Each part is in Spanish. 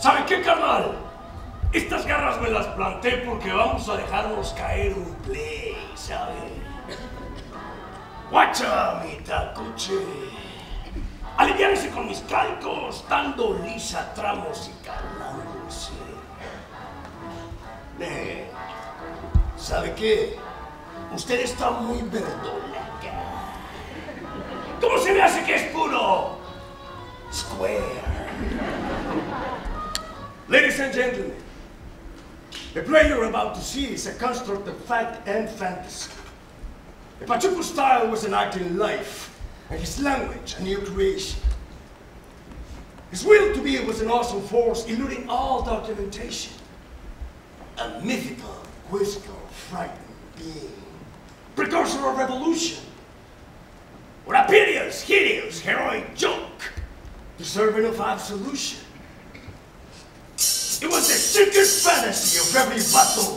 ¿Sabe qué, carnal? Estas garras me las planté porque vamos a dejarnos caer un play, ¿sabe? Guacha, mi tacuche. Aliviárese con mis calcos, dando lisa tramos y calándose. Eh, ¿Sabe qué? Usted está muy verdolaga. ¿Cómo se me hace que es And gentlemen, the play you're about to see is a construct of fact and fantasy. The Pachuco style was an act in life, and his language a new creation. His will to be was an awesome force eluding all documentation. A mythical, quizzical, frightened being. Precursor of revolution. Or a hideous, heroic joke. Deserving of absolution. It was the secret fantasy of every battle,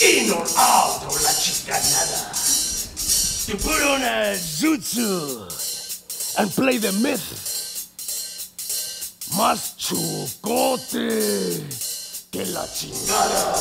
in or out or la chicanada. To put on a jutsu and play the myth. Más chucote que la chingada.